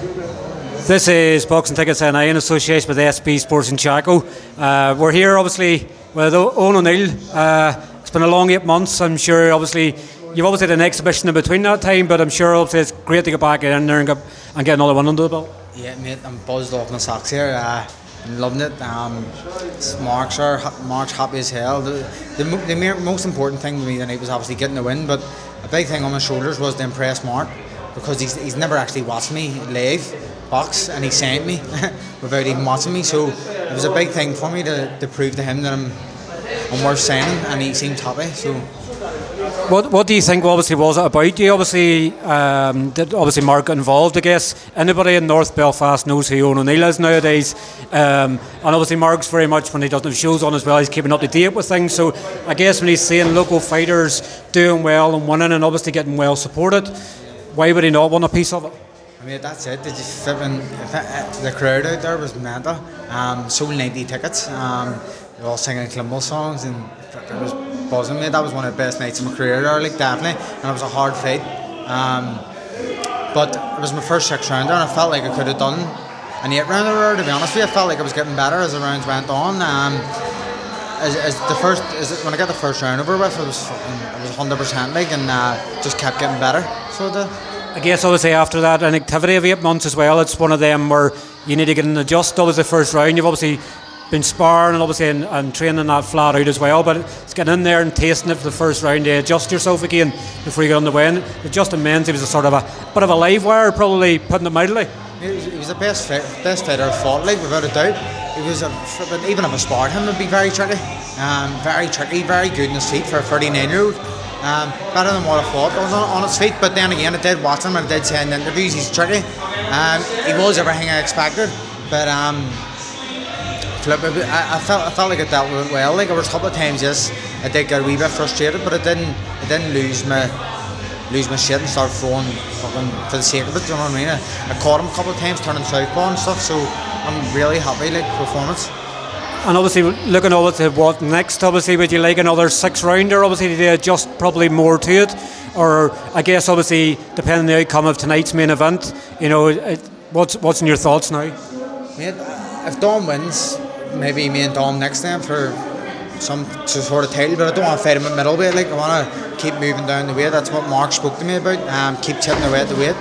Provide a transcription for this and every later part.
This is Boxing Tickets NI in association with SB Sports in Chaco. Uh, we're here obviously with Owen O'Neill. Uh, it's been a long eight months. I'm sure obviously you've obviously had an exhibition in between that time, but I'm sure obviously it's great to get back in there and get, and get another one under the belt. Yeah, mate, I'm buzzed off my socks here. Uh, I'm loving it. Um, Mark's are Mark's happy as hell. The, the, the most important thing to me tonight was obviously getting the win, but a big thing on my shoulders was to impress Mark because he's, he's never actually watched me live box and he sent me without even watching me. So it was a big thing for me to, to prove to him that I'm I'm worth signing, and he seemed happy. So. What, what do you think obviously was it about you obviously um, did obviously Mark got involved I guess anybody in North Belfast knows who Owen O'Neill is nowadays um, and obviously Mark's very much when he doesn't have shows on as well he's keeping up to date with things so I guess when he's seeing local fighters doing well and winning and obviously getting well supported why would he not want a piece of it I mean, that's it. They just flipping, the crowd out there was mental. Um, sold 90 tickets. Um, they were all singing Climble songs and it was buzzing me. That was one of the best nights of my career there, like definitely. And it was a hard fight. Um, but it was my first six rounder and I felt like I could have done an eight rounder to be honest with you. I felt like I was getting better as the rounds went on. Um, as, as, the first, as when I got the first round over with, it was it was 100% like and uh, just kept getting better. So the I guess obviously after that an activity of eight months as well, it's one of them where you need to get an adjust. The first round. You've obviously been sparring and obviously and, and, training that flat out as well. But it's getting in there and tasting it for the first round to adjust yourself again before you get on the win. Justin Menz, he was a sort of a bit of a live wire, probably putting it mildly. He was, was the best fit, best fighter fought, like without a doubt. He was, a, even if I sparred him, it'd be very tricky. Um, very tricky, very good in his feet for a 39 year old. Um, better than what I thought I was on, on his feet, but then again, I did watch him and I did say in interviews he's tricky. Um, he was everything I expected, but um, flip, I, I, felt I felt like it dealt with it well. Like there was a couple of times, yes, I did get a wee bit frustrated, but I didn't I didn't lose my lose my shit and start throwing fucking for the sake of it. Do you know what I mean? I, I caught him a couple of times turning southpaw and stuff, so I'm really happy like performance. And obviously, looking over to what next, obviously, would you like another six rounder? Obviously, to adjust probably more to it, or I guess obviously, depending on the outcome of tonight's main event, you know, what's what's in your thoughts now? If Dom wins, maybe me and Dom next time for some sort of title, but I don't want to fight him in middleweight. Like I want to keep moving down the weight. That's what Mark spoke to me about. Um, keep chipping away at the weight.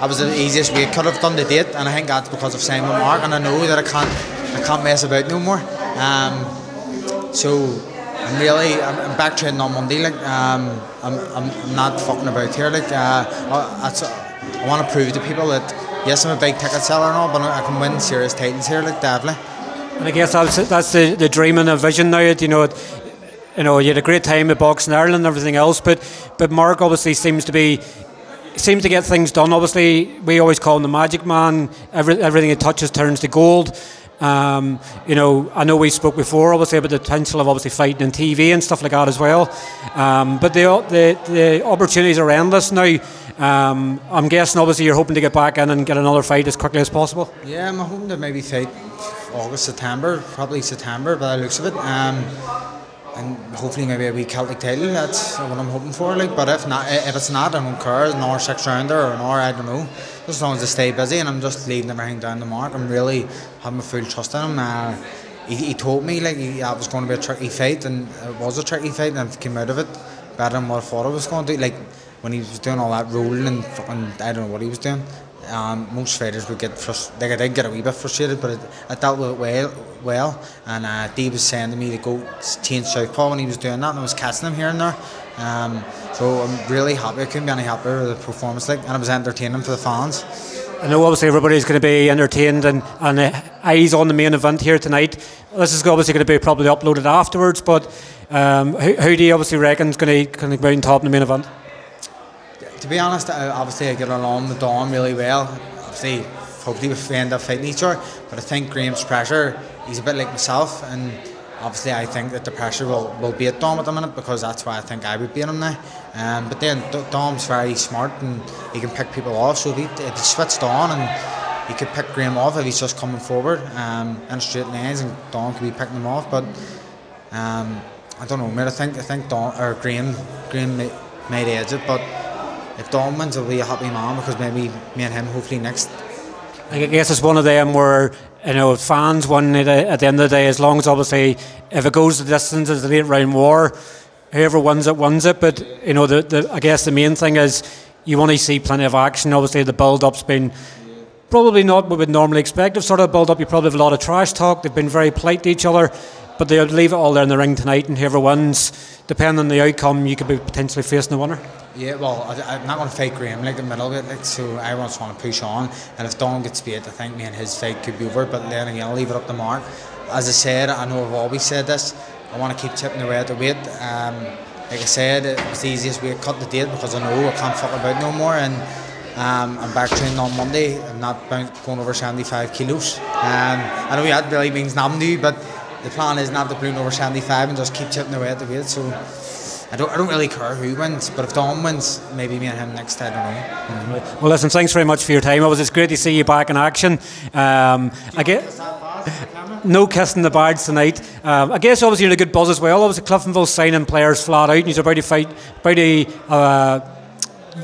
That was the easiest weight cut I've done the date, and I think that's because of Simon Mark. And I know that I can't, I can't mess about no more. Um, so I'm really I'm, back training on Monday. Like um, I'm, I'm, not fucking about here. Like uh, I, I want to prove to people that yes, I'm a big ticket seller and all, but I can win serious titles here. Like definitely. And I guess that's that's the, the dream and the vision now. You know, you know, you had a great time at boxing Ireland and everything else, but but Mark obviously seems to be seems to get things done. Obviously, we always call him the magic man. Every, everything he touches turns to gold. Um, you know, I know we spoke before, obviously, about the potential of obviously fighting in TV and stuff like that as well. Um, but the, the, the opportunities are endless now. Um, I'm guessing, obviously, you're hoping to get back in and get another fight as quickly as possible. Yeah, I'm hoping to maybe fight August, September, probably September by the looks of it. And hopefully maybe a wee Celtic title. That's what I'm hoping for. Like, but if not, if it's not, I don't care. An hour six rounder or an hour, I don't know. As long as they stay busy and I'm just leaving everything down the mark, I'm really having a full trust in him. Uh, he, he told me like he, it was going to be a tricky fight, and it was a tricky fight, and I came out of it better than what I thought it was going to do. Like when he was doing all that rolling and fucking, I don't know what he was doing. Um, most fighters would get. Like I did get a wee bit frustrated, but I, dealt with it well. Well, and uh, Dee was saying to me to go change southpaw when he was doing that, and I was catching him here and there. Um, so I'm really happy. I couldn't be any happier with the performance, like, and I was entertaining for the fans. I know obviously everybody's going to be entertained and, and uh, eyes on the main event here tonight. This is obviously going to be probably uploaded afterwards, but um, who, who, do you obviously reckon is going to, going to go on top in the main event? To be honest, obviously I get along with Dom really well. Obviously, hopefully we end up fighting each other. But I think Graham's pressure, he's a bit like myself, and obviously I think that the pressure will, will be at Dom at the minute because that's why I think I would be in him now. Um, but then Dom's very smart and he can pick people off. So if he, if he switched on and he could pick Graham off if he's just coming forward um, in straight lines, and Dom could be picking him off. But um, I don't know, mate. I think I think Dom or Graham Graham may, edge it, but if Dom wins, I'll be a happy man because maybe me and him hopefully next I guess it's one of them where you know fans won it uh, at the end of the day. As long as obviously if it goes the distance, it's a late round war. Whoever wins it wins it. But you know the, the I guess the main thing is you want to see plenty of action. Obviously the build up's been probably not what we'd normally expect of sort of build up. You probably have a lot of trash talk. They've been very polite to each other, but they'll leave it all there in the ring tonight. And whoever wins, depending on the outcome, you could be potentially facing the winner. Yeah, well, I, am not going to fight Graham like the middle of it, like so. I just want to push on, and if Dom gets beat, I think me and his fight could be over. But then again, I'll leave it up to Mark. As I said, I know I've always said this. I want to keep chipping away at the weight. Um, like I said, it was the easiest way to cut the date because I know I can't fuck about no more. And um, I'm back training on Monday. I'm not going over 75 kilos. Um, I know that really means nothing to you, but the plan is not to balloon over 75 and just keep chipping away at the weight. So I don't, I don't really care who wins, but if Dom wins, maybe me and him next. I don't know. Mm-hmm. Well, listen, thanks very much for your time. It was it's great to see you back in action. Um, I get. No kissing the bards tonight. Um, I guess obviously you're in a good buzz as well. Obviously Cliftonville signing players flat out, and he's about to fight, about to uh,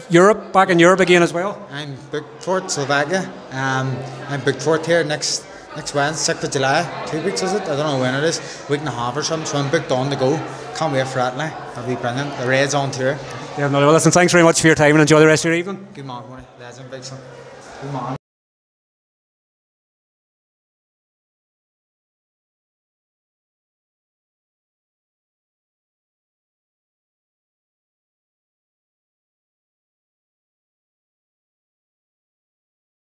Europe, back in Europe again as well. I'm booked for Slovakia. Um, I'm booked for here next next Wednesday, 6th of July. Two weeks is it? I don't know when it is. Week and a half or something. So I'm booked on to go. Can't wait for that now. That'll be brilliant. The Reds on tour. Yeah, no, well, listen, thanks very much for your time and enjoy the rest of your evening. Good morning, legend, big son. Good morning.